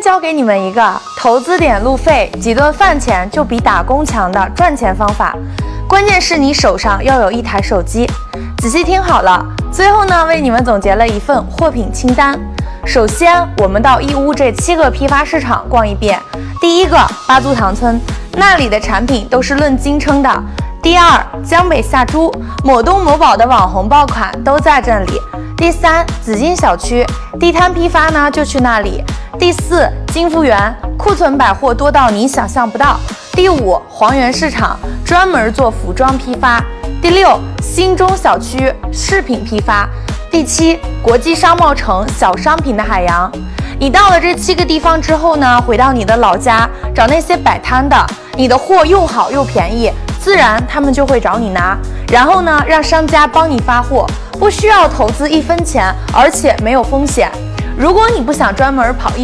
教给你们一个投资点路费、几顿饭钱就比打工强的赚钱方法，关键是你手上要有一台手机。仔细听好了，最后呢，为你们总结了一份货品清单。首先，我们到义乌这七个批发市场逛一遍。第一个八足塘村，那里的产品都是论斤称的。第二，江北下珠，某东某宝的网红爆款都在这里。第三，紫金小区地摊批发呢，就去那里。第四，金福源库存百货多到你想象不到。第五，黄源市场专门做服装批发。第六，新中小区饰品批发。第七，国际商贸城小商品的海洋。你到了这七个地方之后呢，回到你的老家找那些摆摊的，你的货又好又便宜，自然他们就会找你拿。然后呢，让商家帮你发货。不需要投资一分钱，而且没有风险。如果你不想专门跑一。